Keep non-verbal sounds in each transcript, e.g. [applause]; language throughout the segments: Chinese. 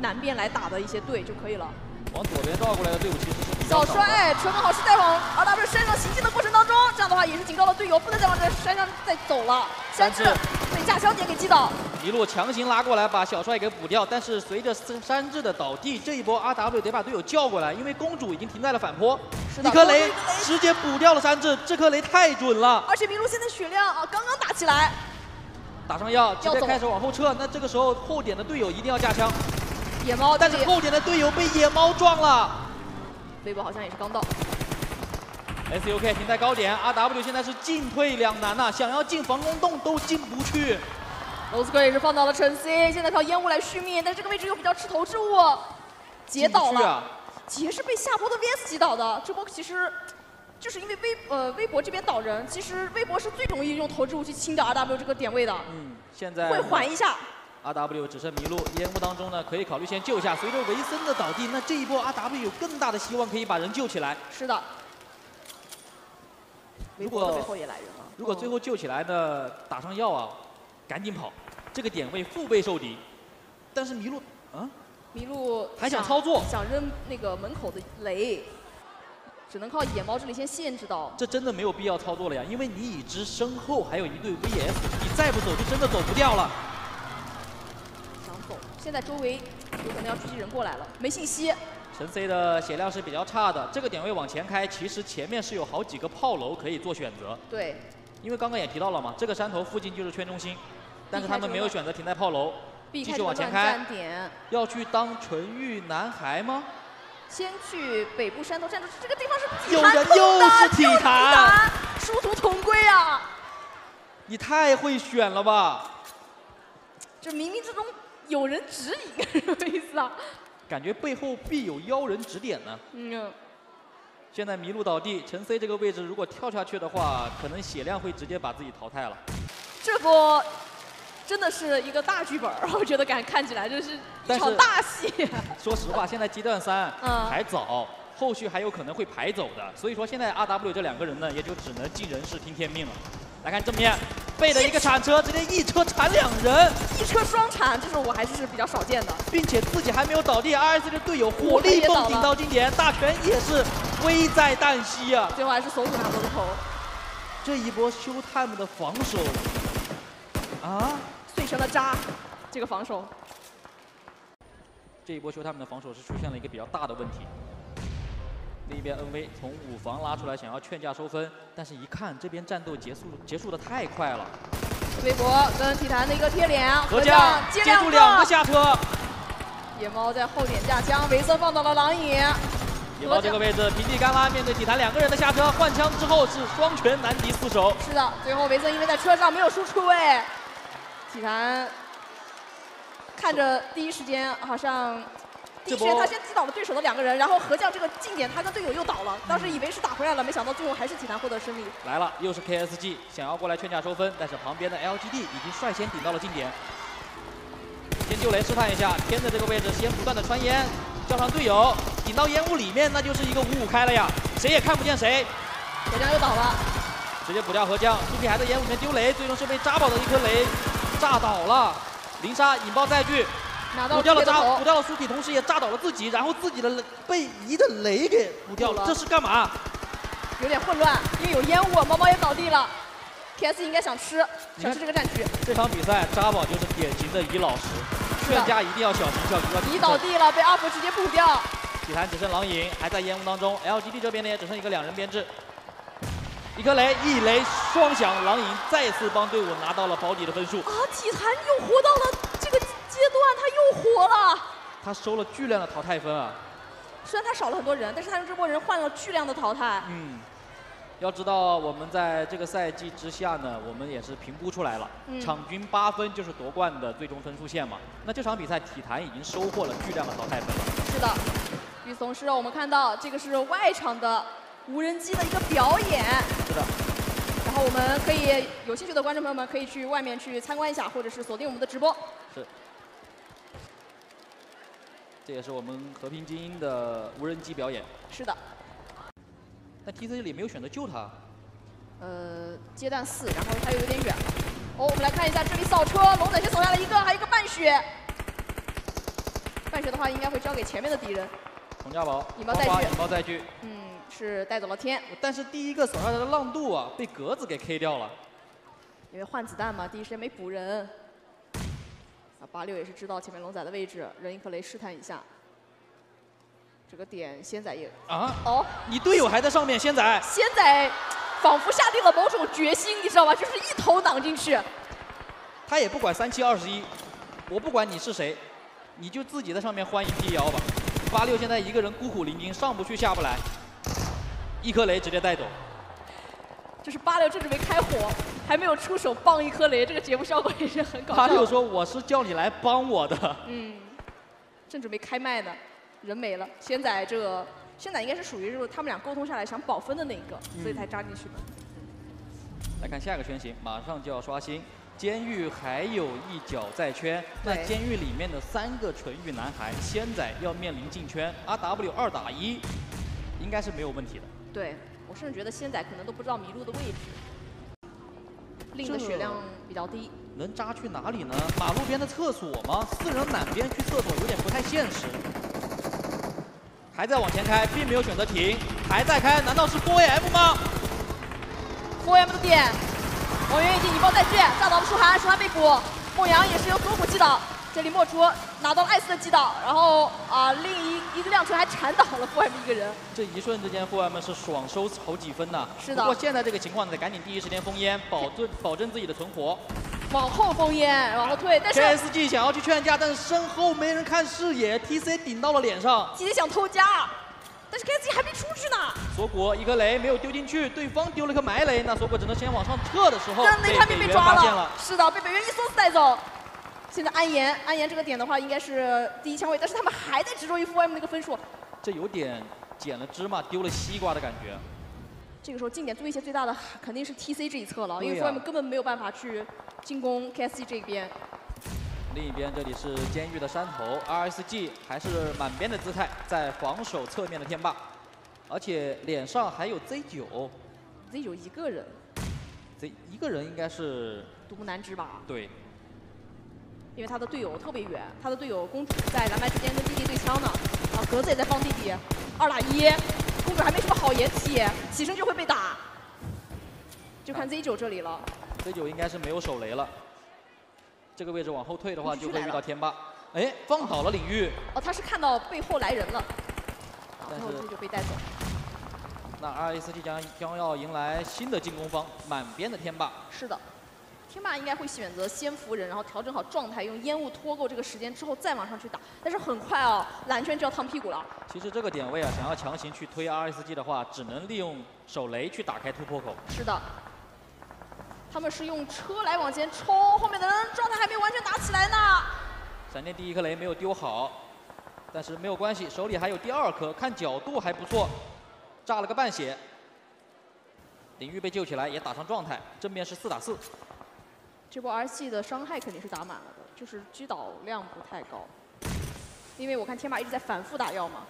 南边来打的一些队就可以了。往左边绕过来的队伍其实是比较小帅车刚好是在往 R W 山上行进的过程当中，这样的话也是警告了队友不能再往这山上再走了。山治被架枪点给击倒，一路强行拉过来把小帅给补掉，但是随着山治的倒地，这一波 R W 得把队友叫过来，因为公主已经停在了反坡。一颗雷直接补掉了山治，这颗雷太准了。而且麋鹿现在血量啊刚刚打起来，打上药直接开始往后撤，那这个时候后点的队友一定要架枪。野猫，但是后点的队友被野猫撞了。微博好像也是刚到。S U K 停在高点，R W 现在是进退两难呐，想要进防空洞都进不去。罗斯克也是放倒了陈 C，现在靠烟雾来续命，但这个位置又比较吃投掷物，截倒了。杰是被下坡的 V S 击倒的，这波其实就是因为微呃微博这边倒人，其实微博是最容易用投掷物去清掉 R W 这个点位的。嗯，现在会缓一下。W 只剩麋鹿，烟雾当中呢，可以考虑先救一下。随着维森的倒地，那这一波 R W 有更大的希望可以把人救起来。是的。如果最后也来人了。如果最后救起来呢，打上药啊，赶紧跑，这个点位腹背受敌。但是麋鹿，啊？麋鹿还想操作，想扔那个门口的雷，只能靠野猫这里先限制到。这真的没有必要操作了呀，因为你已知身后还有一队 V S，你再不走就真的走不掉了。现在周围有可能要狙击人过来了，没信息。陈 C 的血量是比较差的，这个点位往前开，其实前面是有好几个炮楼可以做选择。对。因为刚刚也提到了嘛，这个山头附近就是圈中心，但是他们没有选择停在炮楼，继续往前开。要去当纯欲男孩吗？先去北部山头站住，这个地方是有人又是体坛，殊途同归啊！你太会选了吧！这冥冥之中。有人指引，什么意思啊？感觉背后必有妖人指点呢。嗯。现在麋鹿倒地，陈 C 这个位置如果跳下去的话，可能血量会直接把自己淘汰了。这波真的是一个大剧本我觉得感看起来就是一场大戏。说实话，现在阶段三还早，后续还有可能会排走的，所以说现在 RW 这两个人呢，也就只能尽人事听天命了。来看正面。背了一个铲车，直接一车铲两人，一车双铲，这种我还是比较少见的，并且自己还没有倒地，R S 的队友火力蹦顶到经典，大权也是危在旦夕啊！最后还是锁死他的头。这一波修 time 的防守啊，碎成了渣，这个防守。这一波修 time 的防守是出现了一个比较大的问题。另一边 NV 从五房拉出来，想要劝架收分，但是一看这边战斗结束结束的太快了。微博跟体坛的一个贴脸，合将接住两个下车。野猫在后点架枪，维森放到了狼影。野猫这个位置平地干拉，面对体坛两个人的下车换枪之后是双拳难敌四手。是的，最后维森因为在车上没有输出位，体坛看着第一时间好像。第一圈他先击倒了对手的两个人，然后何将这个近点他跟队友又倒了，当时以为是打回来了，没想到最后还是济南获得胜利。来了，又是 KSG 想要过来劝架收分，但是旁边的 LGD 已经率先顶到了近点。先救雷试探一下，天的这个位置先不断的穿烟，叫上队友顶到烟雾里面，那就是一个五五开了呀，谁也看不见谁。何将又倒了，直接补掉何将，苏皮还在烟雾里面丢雷，最终是被扎宝的一颗雷炸倒了。零杀引爆载具。补掉了扎，补掉了苏体，同时也炸倒了自己，然后自己的被移的雷给补掉了，这是干嘛？有点混乱，因为有烟雾，猫猫也倒地了。T.S 应该想吃，想吃这个战局。这场比赛扎宝就是典型的乙老实，劝架一定要小心，小心。乙倒地了，被阿福直接补掉。体坛只剩狼影还在烟雾当中，LGD 这边呢也只剩一个两人编制。一颗雷，一雷双响，狼影再次帮队伍拿到了保底的分数。啊，体坛又活到了这个。阶段他又活了，他收了巨量的淘汰分啊！虽然他少了很多人，但是他用这波人换了巨量的淘汰。嗯，要知道我们在这个赛季之下呢，我们也是评估出来了，场均八分就是夺冠的最终分数线嘛。那这场比赛体坛已经收获了巨量的淘汰分了。是的，与此同时，我们看到这个是外场的无人机的一个表演。是的。然后我们可以有兴趣的观众朋友们可以去外面去参观一下，或者是锁定我们的直播。是。这也是我们和平精英的无人机表演。是的。但 T C 这里没有选择救他。呃，阶段四，然后他又有点远。哦，我们来看一下这里扫车，龙仔先扫下来一个，还有一个半血。半血的话，应该会交给前面的敌人。洪家宝，引爆载具，引爆载具。嗯，是带走了天。但是第一个扫下来的浪度啊，被格子给 K 掉了。因为换子弹嘛，第一时间没补人。啊，八六也是知道前面龙仔的位置，扔一颗雷试探一下。这个点仙仔也啊哦，你队友还在上面，仙仔。仙仔仿佛下定了某种决心，你知道吧？就是一头挡进去。他也不管三七二十一，我不管你是谁，你就自己在上面换一批摇吧。八六现在一个人孤苦伶仃，上不去下不来，一颗雷直接带走。就是八六正准备开火，还没有出手放一颗雷，这个节目效果也是很搞笑。八六说：“我是叫你来帮我的。”嗯，正准备开麦呢，人没了。仙仔这个仙仔应该是属于就是他们俩沟通下来想保分的那一个，所以才扎进去的。来看下一个圈型，马上就要刷新。监狱还有一脚在圈，那监狱里面的三个纯欲男孩，仙仔要面临进圈，R W 二打一，应该是没有问题的。对。我甚至觉得仙仔可能都不知道麋鹿的位置，令的血量比较低，能扎去哪里呢？马路边的厕所吗？四人满边去厕所有点不太现实。还在往前开，并没有选择停，还在开，难道是 4AM 吗？4AM 的点，王源已经引爆载具，炸倒了舒涵，舒涵被捕，梦阳也是有锁骨击倒。这里莫出拿到了艾斯的击倒，然后啊，另一一个亮锤还铲倒了负 M 一个人。这一瞬之间，负 M 是爽收好几分呐。是的。不过现在这个情况得赶紧第一时间封烟，保证保证自己的存活。往后封烟，往后退。但是 KSG 想要去劝架，但是身后没人看视野，TC 顶到了脸上。TC 想偷家，但是 KSG 还没出去呢。锁骨一颗雷没有丢进去，对方丢了颗埋雷，那锁骨只能先往上撤的时候，被北原发现了。是的，被北约一梭子带走。现在安岩，安岩这个点的话应该是第一枪位，但是他们还在执着于负 M 那个分数，这有点捡了芝麻丢了西瓜的感觉。这个时候近点威胁最大的肯定是 TC 这一侧了，因为负 M 根本没有办法去进攻 KSG 这边。另一边这里是监狱的山头，RSG 还是满编的姿态在防守侧面的天霸，而且脸上还有 Z9，Z9 一个人，Z 一个人应该是独木难支吧？对。因为他的队友特别远，他的队友公主在蓝白之间跟弟弟对枪呢，啊，格子也在帮弟弟，二打一，公主还没什么好掩体，起身就会被打，就看 Z 九这里了。Z 九应该是没有手雷了，这个位置往后退的话就会遇到天霸，哎，放倒了领域。哦，他是看到背后来人了，然后这就被带走。那 RSG 将将要迎来新的进攻方，满编的天霸。是的。天霸应该会选择先扶人，然后调整好状态，用烟雾拖够这个时间之后再往上去打。但是很快哦，蓝圈就要烫屁股了。其实这个点位啊，想要强行去推 RSG 的话，只能利用手雷去打开突破口。是的，他们是用车来往前冲，后面的人状态还没完全打起来呢。闪电第一颗雷没有丢好，但是没有关系，手里还有第二颗，看角度还不错，炸了个半血。领域被救起来，也打上状态，正面是四打四。这波 RC 的伤害肯定是打满了的，就是击倒量不太高，因为我看天霸一直在反复打药嘛。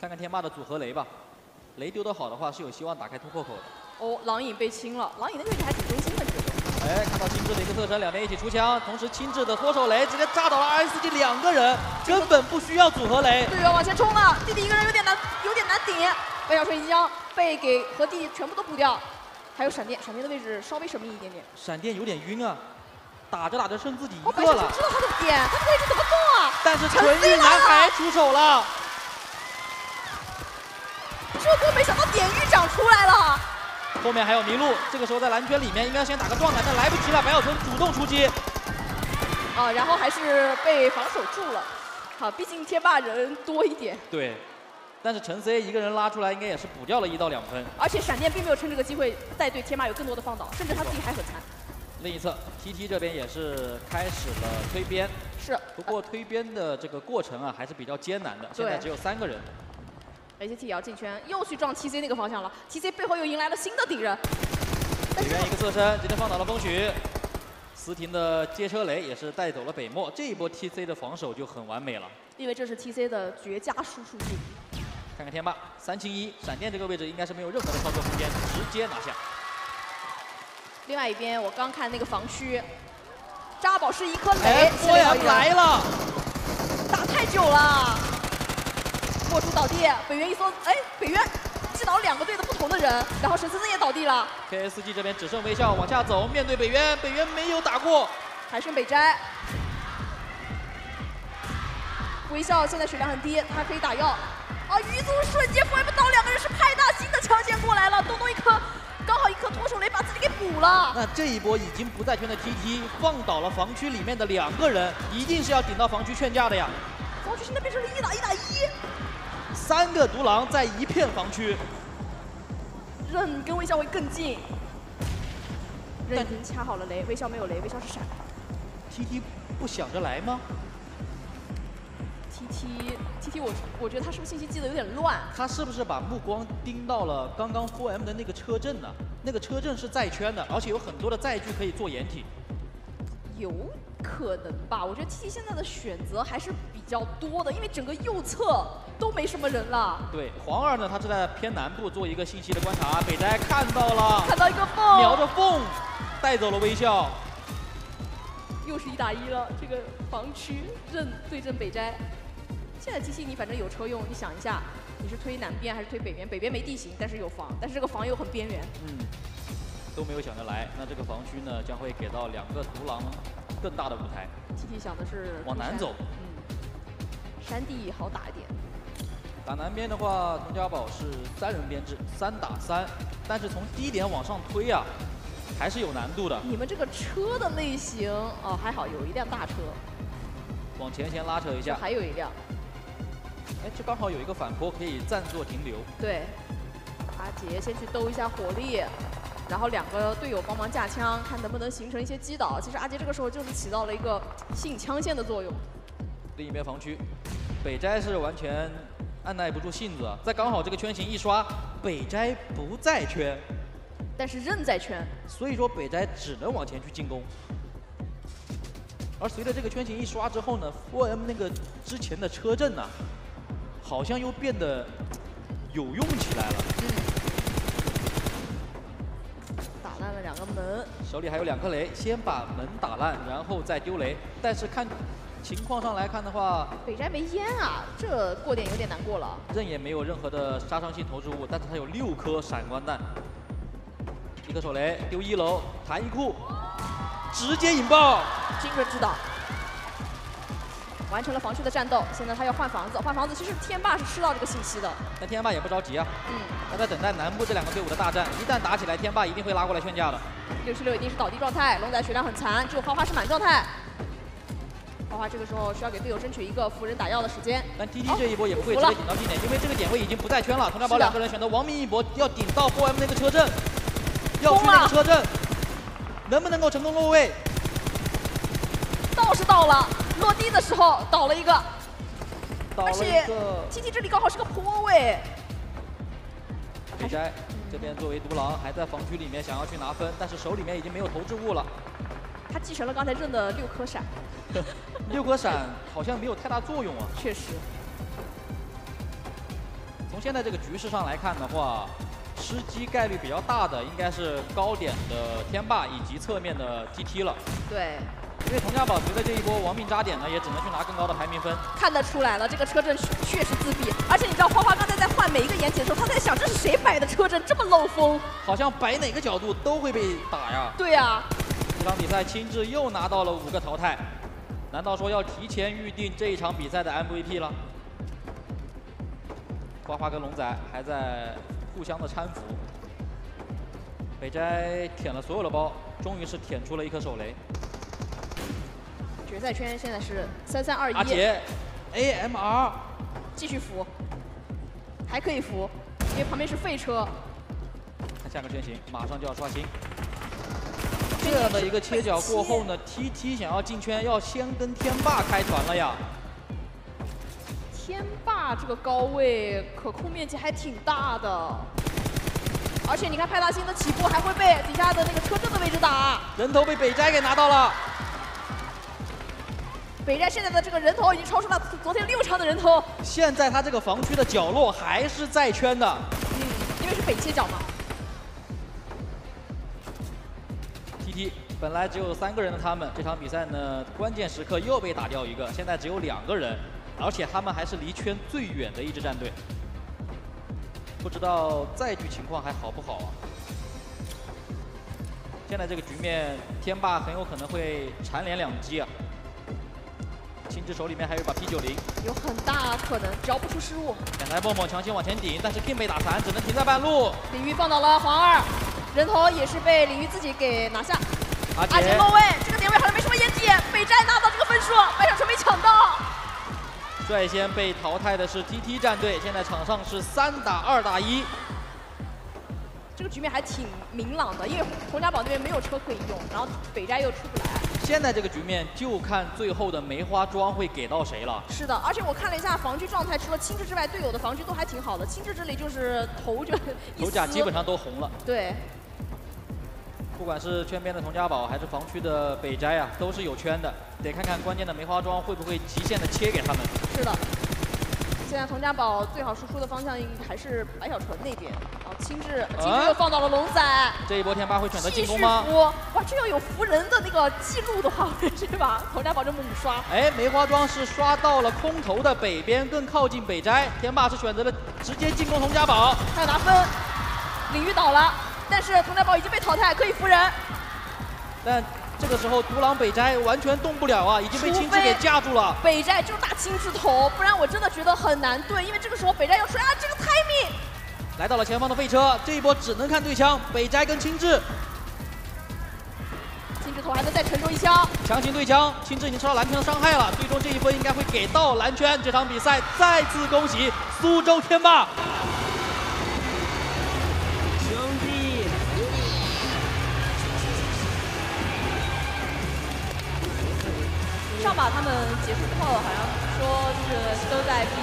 看看天霸的组合雷吧，雷丢得好的话是有希望打开突破口的。哦，狼影被清了，狼影那个位置还挺中心的。哎，看到青雉的一个特征，两边一起出枪，同时青雉的脱手雷直接炸倒了 R S G 两个人，根本不需要组合雷。队友往前冲了，弟弟一个人有点难，有点难顶。魏小春已经被给和弟弟全部都补掉。还有闪电，闪电的位置稍微神秘一点点。闪电有点晕啊，打着打着剩自己一个了。我知道他的点，他的位置怎么动啊？但是纯欲男孩出手了。这波没想到典狱长出来了。后面还有麋鹿，这个时候在蓝圈里面应该先打个状态，但来不及了。白小纯主动出击。啊，然后还是被防守住了。好，毕竟天霸人多一点。对。但是陈 C 一个人拉出来，应该也是补掉了一到两分。而且闪电并没有趁这个机会再对天马有更多的放倒，甚至他自己还很残。另一侧，TT 这边也是开始了推边。是。不过推边的这个过程啊，还是比较艰难的。现在只有三个人。ACT 也要进圈，又去撞 TC 那个方向了。TC 背后又迎来了新的敌人。北边一个侧身，直接放倒了风许。思婷的接车雷也是带走了北漠，这一波 TC 的防守就很完美了。因为这是 TC 的绝佳输出距离。看看天霸，三清一，闪电这个位置应该是没有任何的操作空间，直接拿下。另外一边，我刚看那个防区，扎宝是一颗雷，波阳来了，打太久了。莫叔倒地，北原一搜，哎，北原击倒两个队的不同的人，然后沈思森也倒地了。KSG 这边只剩微笑往下走，面对北原，北原没有打过，还剩北斋。微笑现在血量很低，他可以打药。啊，鱼族瞬间 f 不倒两个人是派大星的枪线过来了，东东一颗，刚好一颗脱手雷把自己给补了。那这一波已经不在圈的 TT 放倒了防区里面的两个人，一定是要顶到防区劝架的呀。防区现在变成了一打一打一，三个独狼在一片防区，任跟微笑会更近。任已经掐好了雷，微笑没有雷，微笑是闪。TT 不想着来吗？T T T，我我觉得他是不是信息记得有点乱？他是不是把目光盯到了刚刚 Four M 的那个车阵呢？那个车阵是在圈的，而且有很多的载具可以做掩体。有可能吧？我觉得 T T 现在的选择还是比较多的，因为整个右侧都没什么人了。对，黄二呢，他是在偏南部做一个信息的观察。北斋看到了，看到一个缝，瞄着缝，带走了微笑。又是一打一了，这个防区任对阵北斋。现在机器你反正有车用，你想一下，你是推南边还是推北边？北边没地形，但是有房，但是这个房又很边缘。嗯，都没有想着来，那这个房区呢将会给到两个独狼更大的舞台。T T 想的是往南走，嗯，山地好打一点。打南边的话，佟家堡是三人编制，三打三，但是从低点往上推啊，还是有难度的。你们这个车的类型哦，还好有一辆大车，往前先拉扯一下，还有一辆。哎，这刚好有一个反坡可以暂作停留。对，阿杰先去兜一下火力，然后两个队友帮忙架枪，看能不能形成一些击倒。其实阿杰这个时候就是起到了一个吸引枪线的作用。另一边防区，北斋是完全按耐不住性子，在刚好这个圈形一刷，北斋不在圈，但是任在圈，所以说北斋只能往前去进攻。而随着这个圈形一刷之后呢，4M 那个之前的车阵呢？好像又变得有用起来了。嗯。打烂了两个门。手里还有两颗雷，先把门打烂，然后再丢雷。但是看情况上来看的话，北斋没烟啊，这过点有点难过了。刃也没有任何的杀伤性投掷物，但是他有六颗闪光弹。一颗手雷丢一楼，弹一库，直接引爆，精准制导。完成了防区的战斗，现在他要换房子。换房子，其实天霸是吃到这个信息的。但天霸也不着急啊，嗯，他在等待南部这两个队伍的大战。一旦打起来，天霸一定会拉过来劝架的。六十六一定是倒地状态，龙仔血量很残，只有花花是满状态。花花这个时候需要给队友争取一个扶人打药的时间。但 T T 这一波也不会直接顶到地点，因为这个点位已经不在圈了。佟家宝两个人选择亡命一搏，要顶到4 M 那个车阵，要去那个车阵，能不能够成功落位？到是到了。落地的时候倒了一个，而且 T T 这里刚好是个坡位。北斋这边作为独狼还在防区里面想要去拿分，但是手里面已经没有投掷物了。他继承了刚才扔的六颗闪，[laughs] 六颗闪好像没有太大作用啊。确实。从现在这个局势上来看的话，吃鸡概率比较大的应该是高点的天霸以及侧面的 T T 了。对。因为佟家宝随着这一波亡命扎点呢，也只能去拿更高的排名分。看得出来了，这个车阵确实自闭。而且你知道，花花刚才在换每一个掩体的时候，他在想这是谁摆的车阵这么漏风？好像摆哪个角度都会被打呀。对呀。这场比赛青雉又拿到了五个淘汰，难道说要提前预定这一场比赛的 MVP 了？花花跟龙仔还在互相的搀扶。北斋舔了所有的包，终于是舔出了一颗手雷。决赛圈现在是三三二一。阿杰，AMR，继续扶，还可以扶，因为旁边是废车。看下个圈型，马上就要刷新。这样的一个切角过后呢，TT 想要进圈，要先跟天霸开团了呀。天霸这个高位可控面积还挺大的，而且你看派大星的起步还会被底下的那个车阵的位置打。人头被北斋给拿到了。北站现在的这个人头已经超出了昨天六场的人头。现在他这个防区的角落还是在圈的。嗯，因为是北切角嘛。TT 本来只有三个人的他们，这场比赛呢关键时刻又被打掉一个，现在只有两个人。而且他们还是离圈最远的一支战队。不知道载具情况还好不好啊？现在这个局面，天霸很有可能会蝉联两击啊！青之手里面还有一把 P 九零，有很大可能，只要不出失误。两台蹦蹦强行往前顶，但是 King 被打残，只能停在半路。李玉放倒了黄二，人头也是被李玉自己给拿下。阿杰落位，这个点位好像没什么烟点，北斋拿到这个分数，麦小纯没抢到。率先被淘汰的是 TT 战队，现在场上是三打二打一。这个局面还挺明朗的，因为洪家堡那边没有车可以用，然后北斋又出不来。现在这个局面就看最后的梅花桩会给到谁了。是的，而且我看了一下防区状态，除了青雉之外，队友的防区都还挺好的。青雉这里就是头就 [laughs] 头甲基本上都红了。对。不管是圈边的佟家宝还是防区的北斋啊，都是有圈的，得看看关键的梅花桩会不会极限的切给他们。是的，现在佟家宝最好输出的方向还是白小纯那边。啊，青雉，青雉又放到了龙仔。这一波天霸会选择进攻吗？哇，这要有扶人的那个记录的话，[laughs] 是吧？佟家宝就猛刷。哎，梅花桩是刷到了空投的北边，更靠近北斋。天霸是选择了直接进攻佟家宝，他要拿分。领域倒了。但是佟家宝已经被淘汰，可以扶人。但这个时候独狼北斋完全动不了啊，已经被青雉给架住了。北斋就是大青雉头，不然我真的觉得很难对，因为这个时候北斋要出来啊，这个 timing。来到了前方的废车，这一波只能看对枪，北斋跟青雉。青雉头还能再承受一枪，强行对枪，青雉已经受到蓝圈的伤害了，最终这一分应该会给到蓝圈。这场比赛再次恭喜苏州天霸。上把他们结束之后，好像说就是都在逼